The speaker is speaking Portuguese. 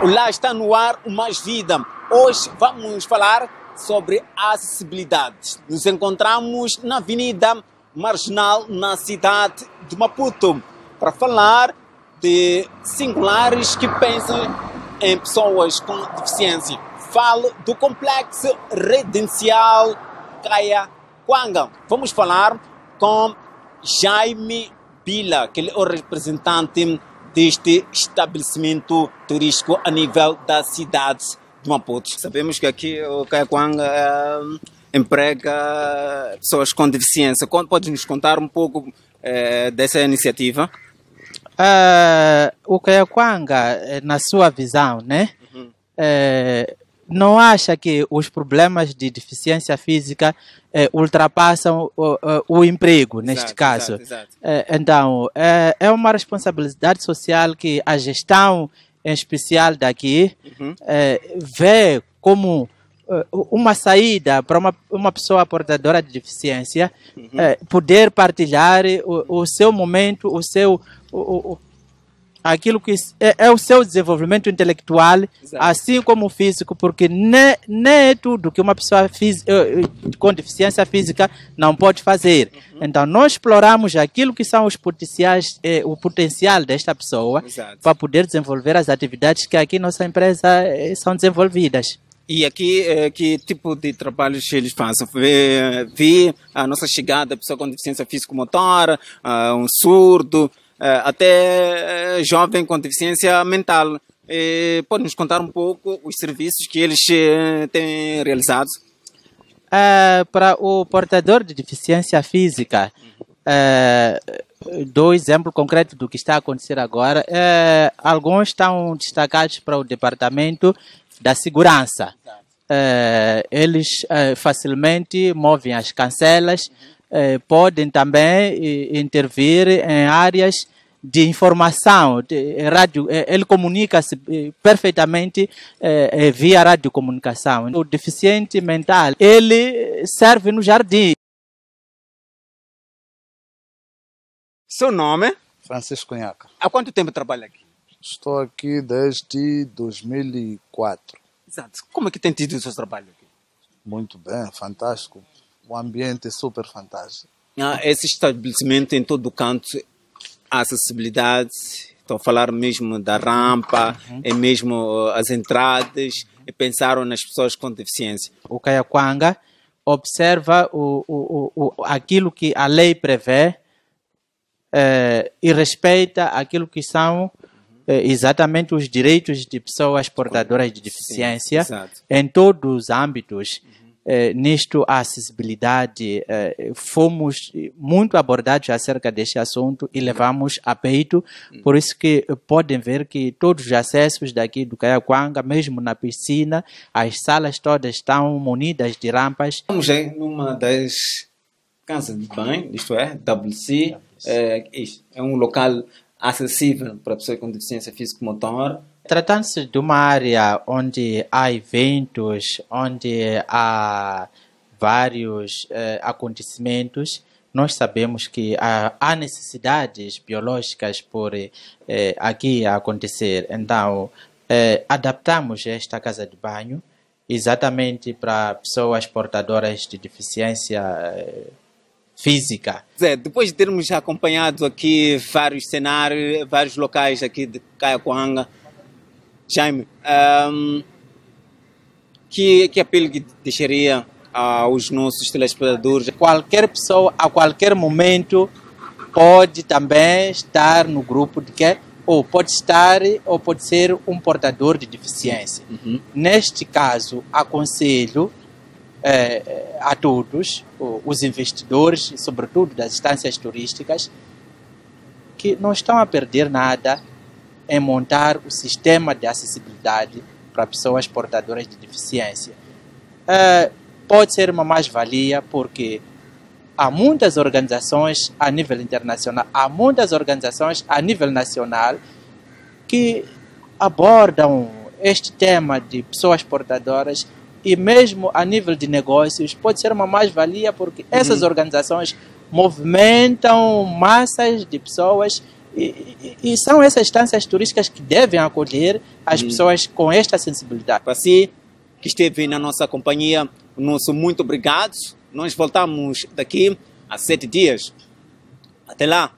Lá está no ar o Mais Vida. Hoje vamos falar sobre acessibilidade. Nos encontramos na Avenida Marginal, na cidade de Maputo, para falar de singulares que pensam em pessoas com deficiência. Falo do complexo residencial Caia Quanga. Vamos falar com Jaime Bila, que é o representante deste estabelecimento turístico a nível da cidade de Maputo. Sabemos que aqui o Caiaquanga é, emprega pessoas com deficiência. Pode nos contar um pouco é, dessa iniciativa? Uh, o Caiaquanga, na sua visão, né? Uhum. É, não acha que os problemas de deficiência física eh, ultrapassam o, o, o, emprego, neste exato, caso. Exato, exato. Eh, então, é, é uma responsabilidade social que a gestão, em especial daqui, uhum. eh, vê como uma saída para uma, uma pessoa portadora de deficiência uhum. poder partilhar o, o seu momento, o seu, o, aquilo que é, é, o seu desenvolvimento intelectual, Exato. assim como o físico, porque nem, nem é tudo que uma pessoa eh, eh, com deficiência física não pode fazer. Uhum. Então, nós exploramos aquilo que são os potenciais, eh, o potencial desta pessoa Exato. para poder desenvolver as atividades que aqui nossa empresa eh, são desenvolvidas. E aqui, eh, que tipo de trabalhos eles fazem? Vi, vi a nossa chegada, pessoa com deficiência físico-motora, uh, um surdo, até eh, jovem com deficiência mental. Pode nos contar um pouco os serviços que eles eh, têm realizados? para o portador de deficiência física, dou exemplo concreto do que está a acontecer agora. alguns estão destacados para o departamento da segurança. eles facilmente movem as cancelas, eh, podem também intervir em áreas de informação, de rádio, eh, ele comunica-se eh, perfeitamente eh, via radiocomunicação. O deficiente mental, ele serve no jardim. Seu nome? Francisco Nhaca. Há quanto tempo trabalha aqui? Estou aqui desde 2004. Exato. Como é que tem tido o seu trabalho aqui? Muito bem, fantástico o ambiente é super fantástico. Ah, esse estabelecimento em todo o canto, a acessibilidade, estou a falar mesmo da rampa, uhum. é mesmo uh, as entradas, e pensaram nas pessoas com deficiência. O Caiaquanga observa o, o, o, aquilo que a lei prevê eh, e respeita aquilo que são eh, exatamente os direitos de pessoas portadoras de deficiência Sim, em todos os âmbitos. Uhum eh, nisto a acessibilidade, eh, fomos muito abordados acerca deste assunto e levamos a peito, por isso que podem ver que todos os acessos daqui do Caiaquanga, mesmo na piscina, as salas todas estão munidas de rampas. Estamos em uma das casas de banho, isto é, WC, é, é um local acessível para pessoas com deficiência físico-motor, Tratando-se de uma área onde há eventos, onde há vários eh, acontecimentos, nós sabemos que há, há necessidades biológicas por eh, aqui acontecer. Então, eh, adaptamos esta casa de banho exatamente para pessoas portadoras de deficiência eh, física. Zé, depois de termos acompanhado aqui vários cenários, vários locais aqui de Caiacoanga, Jaime, um, que, que apelo que deixaria aos nossos telespectadores? Qualquer pessoa, a qualquer momento, pode também estar no grupo de que ou pode estar ou pode ser um portador de deficiência. Uhum. Neste caso, aconselho eh, a todos, os investidores, sobretudo das instâncias turísticas, que não estão a perder nada em montar o sistema de acessibilidade para pessoas portadoras de deficiência. É, pode ser uma mais-valia porque há muitas organizações a nível internacional, há muitas organizações a nível nacional que abordam este tema de pessoas portadoras e mesmo a nível de negócios pode ser uma mais-valia porque essas uhum. organizações movimentam massas de pessoas E, e- e são essas instâncias turísticas que devem acolher as pessoas com esta sensibilidade. Para si que esteve na nossa companhia, o nosso muito obrigado. Nós voltamos daqui a sete dias. Até lá.